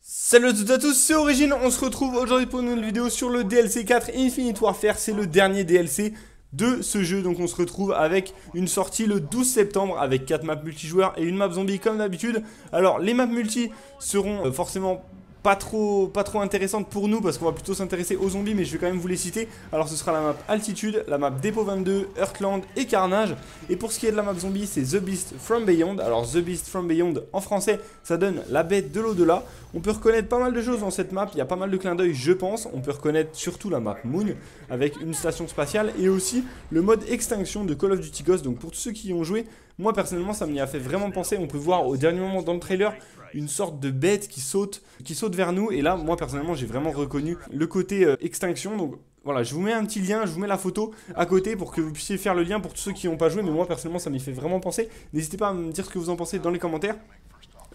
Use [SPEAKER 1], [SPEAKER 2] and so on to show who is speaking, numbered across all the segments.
[SPEAKER 1] Salut à toutes et à tous, c'est Origine, on se retrouve aujourd'hui pour une nouvelle vidéo sur le DLC 4 Infinite Warfare, c'est le dernier DLC de ce jeu, donc on se retrouve avec une sortie le 12 septembre avec 4 maps multijoueurs et une map zombie comme d'habitude. Alors les maps multi seront euh, forcément pas trop, intéressante pour nous parce qu'on va plutôt s'intéresser aux zombies mais je vais quand même vous les citer. Alors ce sera la map Altitude, la map Depot 22, Earthland et Carnage. Et pour ce qui est de la map zombie c'est The Beast from Beyond. Alors The Beast from Beyond en français ça donne la bête de l'au-delà. On peut reconnaître pas mal de choses dans cette map, il y a pas mal de clins d'œil je pense. On peut reconnaître surtout la map Moon avec une station spatiale et aussi le mode extinction de Call of Duty Ghost. Donc pour tous ceux qui y ont joué, moi personnellement ça m'y a fait vraiment penser. On peut voir au dernier moment dans le trailer une sorte de bête qui saute, vers nous. Et là, moi personnellement, j'ai vraiment reconnu le côté euh, extinction. Donc voilà, je vous mets un petit lien, je vous mets la photo à côté pour que vous puissiez faire le lien pour tous ceux qui n'ont pas joué. Mais moi personnellement, ça m'y fait vraiment penser. N'hésitez pas à me dire ce que vous en pensez dans les commentaires.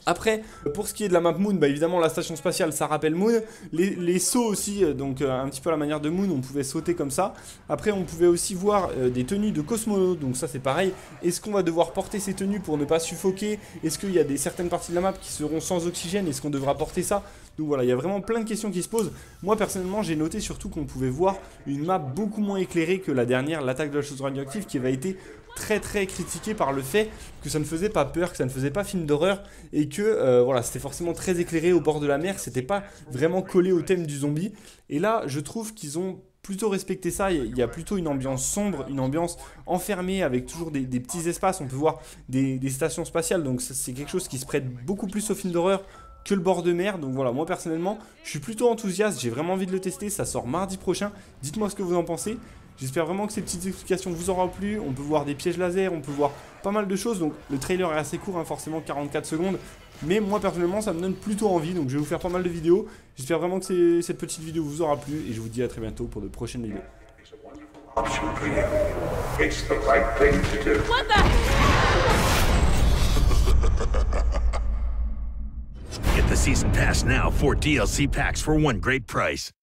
[SPEAKER 1] Après, pour ce qui est de la map Moon, bah évidemment la station spatiale ça rappelle Moon. Les, sauts aussi, euh, donc euh, un petit peu à la manière de Moon, on pouvait sauter comme ça. Après on pouvait aussi voir euh, des tenues de cosmonautes, donc ça c'est pareil. Est-ce qu'on va devoir porter ces tenues pour ne pas suffoquer? Est-ce qu'il y a des certaines parties de la map qui seront sans oxygène? Est-ce qu'on devra porter ça? Donc voilà, il y a vraiment plein de questions qui se posent. Moi personnellement j'ai noté surtout qu'on pouvait voir une map beaucoup moins éclairée que la dernière, l'attaque de la chose radioactive, qui avait été très très critiqué par le fait que ça ne faisait pas peur, que ça ne faisait pas film d'horreur et que euh, voilà, c'était forcément très éclairé au bord de la mer, c'était pas vraiment collé au thème du zombie. Et là, je trouve qu'ils ont plutôt respecté ça. Il y a plutôt une ambiance sombre, une ambiance enfermée avec toujours des, petits espaces. On peut voir des, stations spatiales, donc c'est quelque chose qui se prête beaucoup plus au film d'horreur que le bord de mer. Donc voilà, moi personnellement, je suis plutôt enthousiaste. J'ai vraiment envie de le tester. Ça sort mardi prochain. Dites-moi ce que vous en pensez. J'espère vraiment que ces petites explications vous auront plu. On peut voir des pièges laser, on peut voir pas mal de choses. Donc le trailer est assez court, hein, forcément 44 secondes. Mais moi personnellement ça me donne plutôt envie. Donc je vais vous faire pas mal de vidéos. J'espère vraiment que cette petite vidéo vous aura plu. Et je vous dis à très bientôt pour de prochaines vidéos.
[SPEAKER 2] Get the season pass now for DLC packs for one great price.